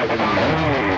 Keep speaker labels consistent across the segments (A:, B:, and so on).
A: Música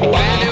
A: Wow.